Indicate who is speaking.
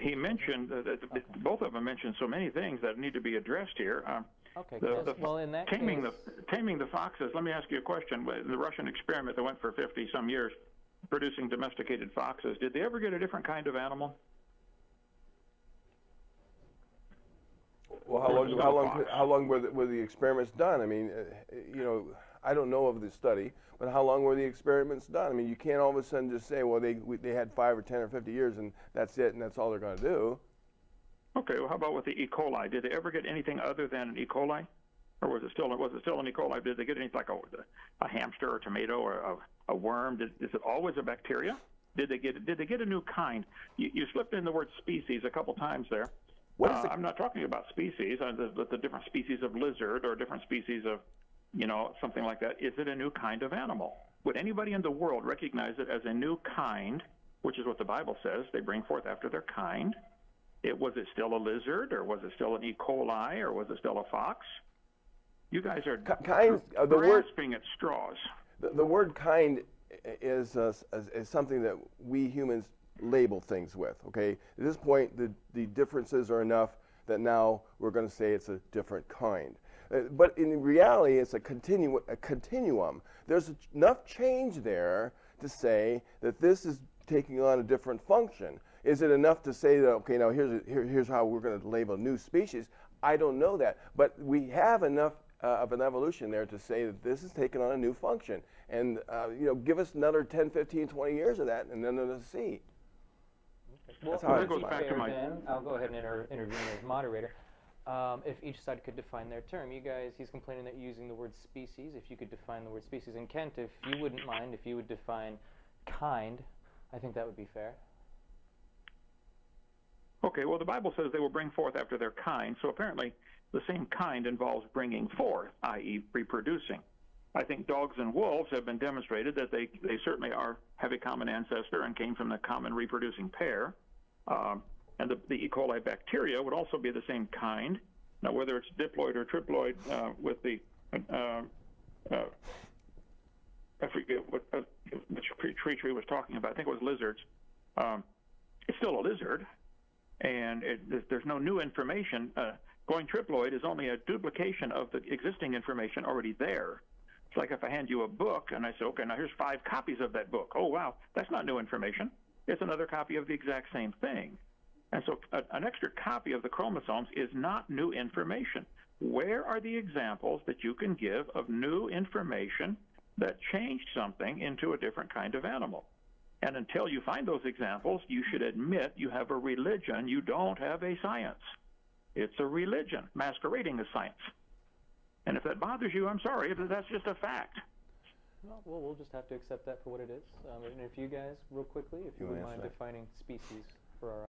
Speaker 1: he mentioned that, that both of them mentioned so many things that need to be addressed here. Um,
Speaker 2: Okay,
Speaker 1: the, the,
Speaker 2: well, in that
Speaker 1: taming
Speaker 2: case-
Speaker 1: the taming the foxes. Let me ask you a question. The Russian experiment that went for 50 some years, producing domesticated foxes. Did they ever get a different kind of animal?
Speaker 3: Well, how long, how long, how long were the, were the experiments done? I mean, uh, you know, I don't know of the study, but how long were the experiments done? I mean, you can't all of a sudden just say, well, they we, they had five or ten or fifty years, and that's it, and that's all they're going to do.
Speaker 1: Okay. Well, how about with the E. coli? Did they ever get anything other than an E. coli, or was it still was it still an E. coli? Did they get anything like a, a hamster or a tomato or a, a worm? Did, is it always a bacteria? Did they get did they get a new kind? You, you slipped in the word species a couple times there.
Speaker 3: What is
Speaker 1: Uh,
Speaker 3: the-
Speaker 1: I'm not talking about species, uh, the, the different species of lizard or different species of, you know, something like that. Is it a new kind of animal? Would anybody in the world recognize it as a new kind, which is what the Bible says they bring forth after their kind? It was it still a lizard, or was it still an E. coli, or was it still a fox? You guys are
Speaker 3: kind- uh, the word-
Speaker 1: grasping at straws.
Speaker 3: The, the word kind is, uh, is, is something that we humans label things with, okay? At this point, the, the differences are enough that now we're going to say it's a different kind. Uh, but in reality, it's a, continu- a continuum. There's enough change there to say that this is taking on a different function. Is it enough to say that, okay, now here's, a, here, here's how we're going to label a new species? I don't know that. But we have enough uh, of an evolution there to say that this is taking on a new function. And, uh, you know, give us another 10, 15, 20 years of that, and then we'll see.
Speaker 2: Well,
Speaker 3: That's how
Speaker 2: to
Speaker 3: it goes
Speaker 1: back to my-
Speaker 2: then, I'll go ahead and inter- intervene as moderator. Um, if each side could define their term, you guys, he's complaining that you're using the word species. If you could define the word species, and Kent, if you wouldn't mind, if you would define kind, I think that would be fair.
Speaker 1: Okay, well, the Bible says they will bring forth after their kind, so apparently the same kind involves bringing forth, i.e., reproducing. I think dogs and wolves have been demonstrated that they, they certainly are have a common ancestor and came from the common reproducing pair. Um, and the, the E. coli bacteria would also be the same kind. Now, whether it's diploid or triploid uh, with the, uh, uh, I forget what uh, which tree tree was talking about. I think it was lizards. Um, it's still a lizard and it, there's- there's no new information. Uh, going triploid is only a duplication of the existing information already there. It's like if I hand you a book and I say, okay, now here's five copies of that book. Oh, wow, that's not new information. It's another copy of the exact same thing. And so a, an extra copy of the chromosomes is not new information. Where are the examples that you can give of new information that changed something into a different kind of animal? And until you find those examples, you should admit you have a religion. You don't have a science. It's a religion masquerading as science. And if that bothers you, I'm sorry, but that's just a fact.
Speaker 2: Well, well, we'll just have to accept that for what it is. Um, and if you guys, real quickly, if you
Speaker 3: You
Speaker 2: would
Speaker 3: wanna
Speaker 2: mind
Speaker 3: that?
Speaker 2: defining species for our